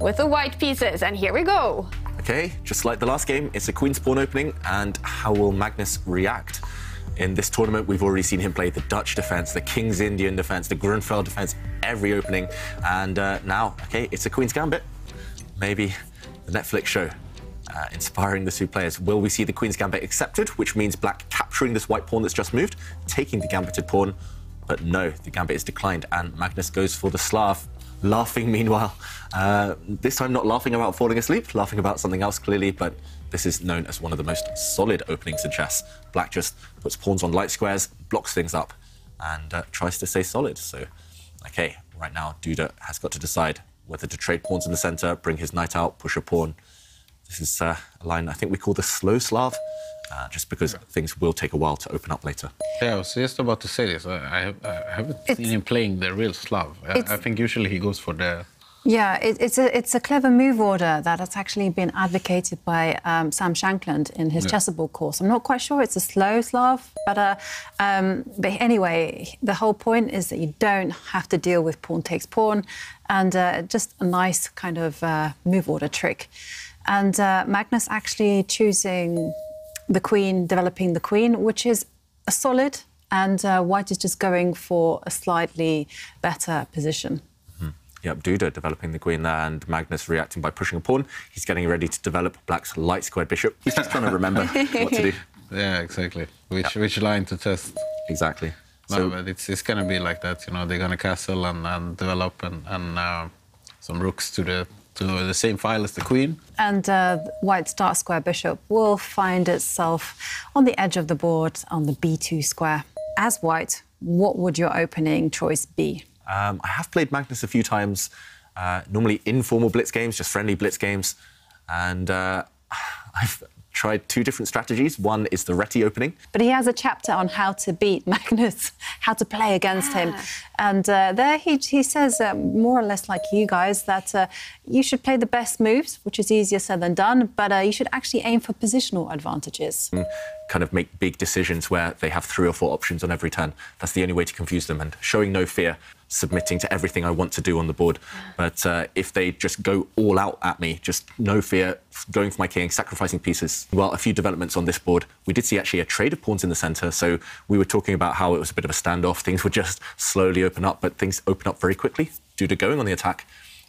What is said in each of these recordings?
with the white pieces. And here we go. Okay, just like the last game, it's a queen's pawn opening, and how will Magnus react? In this tournament, we've already seen him play the Dutch defense, the King's Indian defense, the Grunfeld defense, every opening. And uh, now, okay, it's a Queen's Gambit. Maybe the Netflix show uh, inspiring the two players. Will we see the Queen's Gambit accepted, which means black capturing this white pawn that's just moved, taking the gambited pawn? But no, the gambit is declined, and Magnus goes for the Slav. Laughing, meanwhile. Uh, this time, not laughing about falling asleep, laughing about something else clearly, but this is known as one of the most solid openings in chess. Black just puts pawns on light squares, blocks things up, and uh, tries to stay solid. So, okay, right now, Duda has got to decide whether to trade pawns in the center, bring his knight out, push a pawn. This is uh, a line I think we call the slow Slav, uh, just because things will take a while to open up later. Yeah, I was just about to say this. I, I, have, I haven't It's- seen him playing the real Slav. I, I think usually he goes for the. Yeah, it, it's a it's a clever move order that has actually been advocated by um, Sam Shankland in his Yeah. chessable course. I'm not quite sure it's a slow Slav, but uh, um, but anyway, the whole point is that you don't have to deal with pawn takes pawn, and uh, just a nice kind of uh, move order trick. And uh, Magnus actually choosing the queen, developing the queen, which is a solid, and uh, White is just going for a slightly better position. Yep, Duda developing the queen there, and Magnus reacting by pushing a pawn. He's getting ready to develop Black's light squared bishop. He's just trying to remember what to do. Yeah, exactly. Which which line to test? Exactly. No, So, but it's, it's gonna be like that. You know, they're gonna castle and, and develop and, and uh, some rooks to the to the same file as the queen. And uh, White's dark square bishop will find itself on the edge of the board on the b2 square. As White, what would your opening choice be? um, I have played Magnus a few times, uh, normally informal blitz games, just friendly blitz games. And uh, I've tried two different strategies. One is the Reti opening. But he has a chapter on how to beat Magnus, how to play against him. And uh, there he, he says, uh, more or less like you guys, that uh, you should play the best moves, which is easier said than done, but uh, you should actually aim for positional advantages. Kind of make big decisions where they have three or four options on every turn. That's the only way to confuse them and showing no fear, submitting to everything I want to do on the board. But uh, if they just go all out at me, just no fear, going for my king, sacrificing pieces. Well, a few developments on this board. We did see actually a trade of pawns in the centre. So we were talking about how it was a bit of a standoff. Things would just slowly open up, but things open up very quickly Duda going on the attack.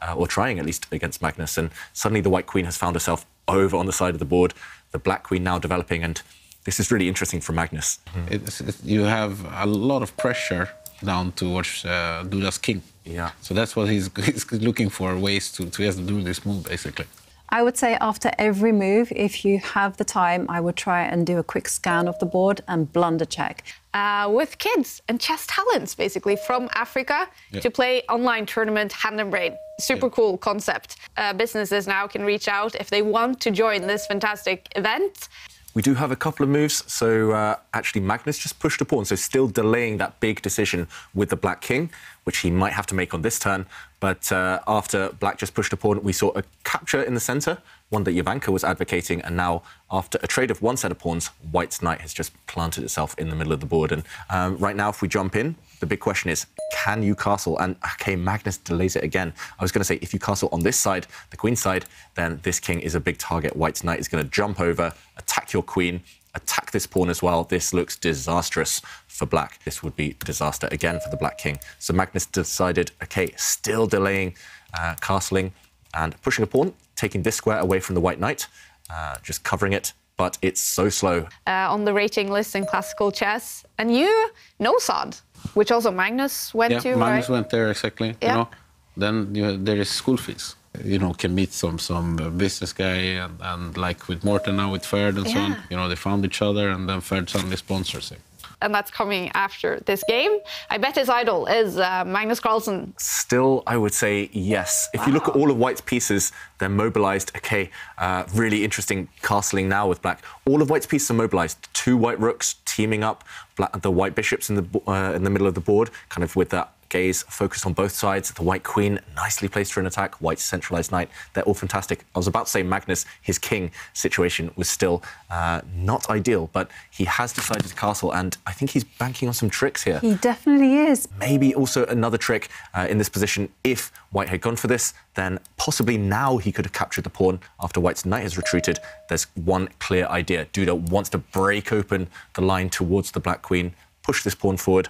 Uh, or trying at least against Magnus, and suddenly the White Queen has found herself over on the side of the board. The Black Queen now developing, and this is really interesting for Magnus. It's, it's, you have a lot of pressure down towards uh, Duda's king. Yeah. So that's what he's, he's looking for ways to, to just do this move, basically. I would say after every move, if you have the time, I would try and do a quick scan of the board and blunder check. Uh, with kids and chess talents, basically, from Africa Yeah. to play online tournament Hand and Brain. Super cool concept. Uh, businesses now can reach out if they want to join this fantastic event. We do have a couple of moves. So uh, actually, Magnus just pushed a pawn, so still delaying that big decision with the Black King, which he might have to make on this turn. But uh, after Black just pushed a pawn, we saw a capture in the centre, one that Jovanka was advocating, and now after a trade of one set of pawns, White's knight has just planted itself in the middle of the board. And um, right now, if we jump in, the big question is, can you castle? And okay, Magnus delays it again. I was going to say, if you castle on this side, the queen side, then this king is a big target. White's knight is going to jump over, attack your queen, attack this pawn as well. This looks disastrous for black. This would be disaster again for the black king. So Magnus decided, okay, still delaying uh, castling and pushing a pawn, taking this square away from the white knight, uh, just covering it. But it's so slow. uh, on the rating list in classical chess. And you know Sod, which also Magnus went Yeah, to, Magnus right? went there exactly. Yeah. You know, then you, there is school fees. You know, can meet some some uh, business guy and, and like with Morten now with Ferd and so on. You know, they found each other and then Ferd suddenly sponsors him. And that's coming after this game. I bet his idol is uh, Magnus Carlsen. Still, I would say yes. If you look at all of White's pieces, they're mobilized. Okay, uh, really interesting castling now with Black. All of White's pieces are mobilized. Two White rooks teaming up, black, the White bishops in the uh, in the middle of the board, kind of with that gaze focused on both sides. The white queen, nicely placed for an attack. White's centralized knight, they're all fantastic. I was about to say Magnus, his king situation was still uh, not ideal, but he has decided to castle, and I think he's banking on some tricks here. He definitely is. Maybe also another trick uh, in this position. If White had gone for this, then possibly now he could have captured the pawn after White's knight has retreated. There's one clear idea. Duda wants to break open the line towards the black queen, push this pawn forward.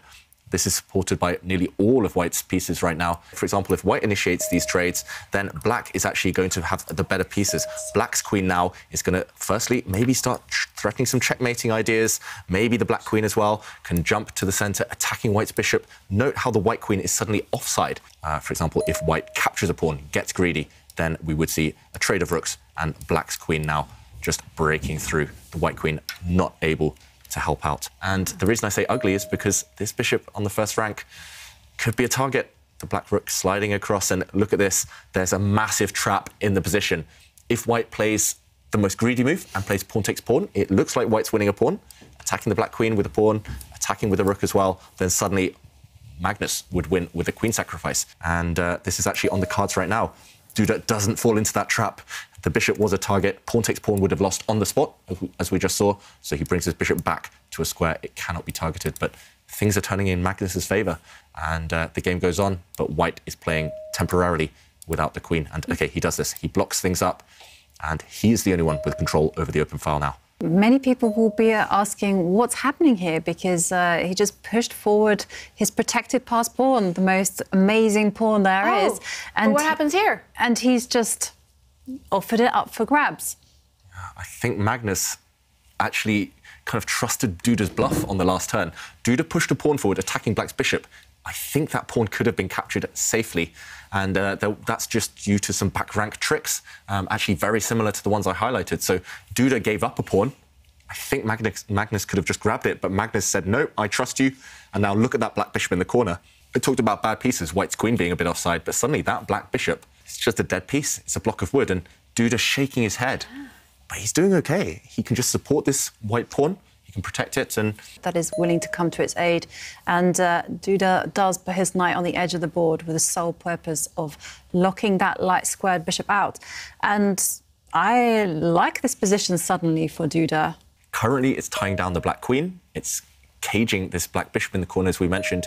This is supported by nearly all of White's pieces right now. For example, if White initiates these trades, then Black is actually going to have the better pieces. Black's queen now is going to, firstly, maybe start threatening some checkmating ideas. Maybe the Black queen as well can jump to the center, attacking White's bishop. Note how the White queen is suddenly offside. Uh, for example, if White captures a pawn, gets greedy, then we would see a trade of rooks and Black's queen now just breaking through. The White queen not able to help out. And the reason I say ugly is because this bishop on the first rank could be a target. The black rook sliding across, and look at this. There's a massive trap in the position. If white plays the most greedy move and plays pawn takes pawn, it looks like white's winning a pawn, attacking the black queen with a pawn, attacking with a rook as well. Then suddenly Magnus would win with a queen sacrifice. And uh, this is actually on the cards right now. Duda doesn't fall into that trap. The bishop was a target. Pawn takes pawn would have lost on the spot, as we just saw. So he brings his bishop back to a square. It cannot be targeted. But things are turning in Magnus's favour. And uh, the game goes on, but white is playing temporarily without the queen. And OK, he does this. He blocks things up. And he is the only one with control over the open file now many people will be asking what's happening here because uh, he just pushed forward his protected pass pawn, the most amazing pawn there oh, is. And what happens here? And he's just offered it up for grabs. I think Magnus actually kind of trusted Duda's bluff on the last turn. Duda pushed a pawn forward, attacking Black's bishop. I think that pawn could have been captured safely, and uh, that's just due to some back rank tricks, um, actually very similar to the ones I highlighted. So Duda gave up a pawn. I think Magnus, Magnus could have just grabbed it, but Magnus said, no, I trust you. And now look at that black bishop in the corner. It talked about bad pieces, white's queen being a bit offside, but suddenly that black bishop it's just a dead piece. It's a block of wood, and Duda shaking his head. But he's doing okay. He can just support this white pawn. He can protect it, and that is willing to come to its aid. And uh, Duda does put his knight on the edge of the board with the sole purpose of locking that light squared bishop out. And I like this position suddenly for Duda. Currently, it's tying down the black queen. It's caging this black bishop in the corner, as we mentioned.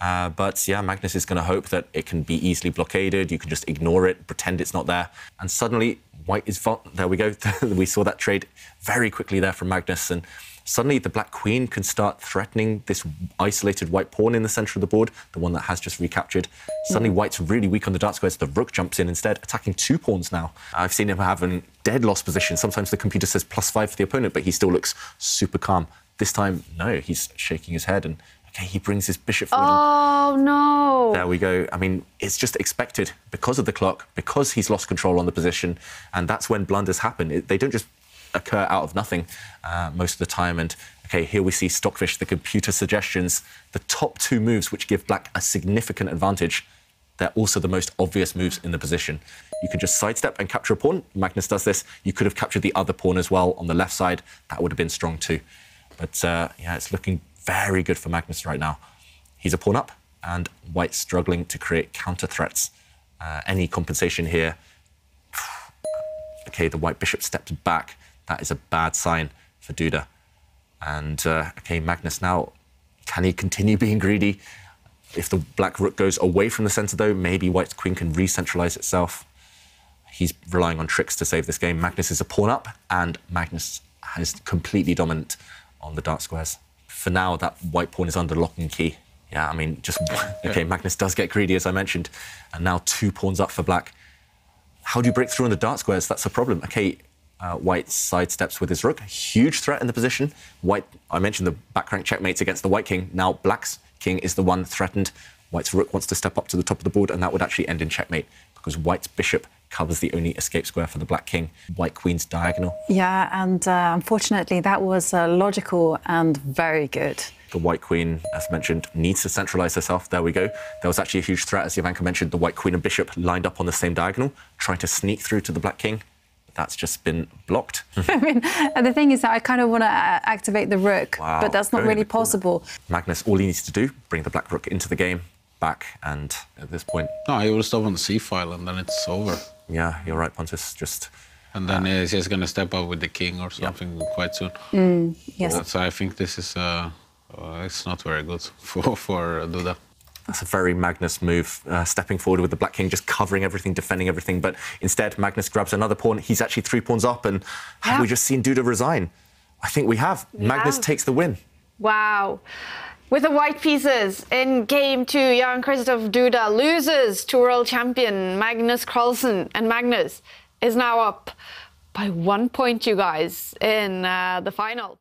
Uh, but yeah, Magnus is going to hope that it can be easily blockaded. You can just ignore it, pretend it's not there. And suddenly, white is... There we go. we saw that trade very quickly there from Magnus. And suddenly, the black queen can start threatening this isolated white pawn in the center of the board, the one that has just recaptured. Suddenly, white's really weak on the dark squares. The rook jumps in instead, attacking two pawns now. I've seen him have a dead loss position. Sometimes the computer says plus five for the opponent, but he still looks super calm. This time, no, he's shaking his head and okay, he brings his bishop forward. Oh, no. There we go. I mean, it's just expected because of the clock, because he's lost control on the position, and that's when blunders happen. It, they don't just occur out of nothing uh, most of the time. And okay, here we see Stockfish, the computer suggestions, the top two moves which give black a significant advantage. They're also the most obvious moves in the position. You can just sidestep and capture a pawn. Magnus does this. You could have captured the other pawn as well on the left side. That would have been strong too. But uh, yeah, it's looking very good for Magnus right now. He's a pawn up, and White's struggling to create counter threats. Uh, any compensation here. okay, the White bishop stepped back. That is a bad sign for Duda. And uh, okay, Magnus now, can he continue being greedy? If the black rook goes away from the center, though, maybe White's queen can re-centralize itself. He's relying on tricks to save this game. Magnus is a pawn up, and Magnus is completely dominant on the dark squares. For now, that white pawn is under lock and key. Yeah, I mean, just okay. Magnus does get greedy, as I mentioned, and now two pawns up for black. How do you break through on the dark squares? That's a problem. Okay, uh, white sidesteps with his rook. Huge threat in the position. White, I mentioned the back rank checkmates against the white king. Now black's king is the one threatened. White's rook wants to step up to the top of the board, and that would actually end in checkmate because white's bishop covers the only escape square for the black king, white queen's diagonal. Yeah, and uh, unfortunately, that was uh, logical and very good. The white queen, as mentioned, needs to centralize herself. There we go. There was actually a huge threat, as Jovanka mentioned, the white queen and bishop lined up on the same diagonal, trying to sneak through to the black king. That's just been blocked. I mean, and the thing is that I kind of want to uh, activate the rook, wow, but that's not really possible. Magnus, all he needs to do, bring the black rook into the game, back. And at this point, No, he will stop on the C file and then it's over. yeah, you're right, Pontus. Just And then he's just going to step up with the king or something quite soon. Yes. So I think this is uh, uh, it's not very good for for Duda. That's a very Magnus move, uh, stepping forward with the Black King, just covering everything, defending everything. But instead, Magnus grabs another pawn. He's actually three pawns up. And have we just seen Duda resign? I think we have. Magnus have. takes the win. Wow. With the white pieces in game two, Jan Krzysztof Duda loses to world champion Magnus Carlsen, and Magnus is now up by one point, you guys, in uh, the final.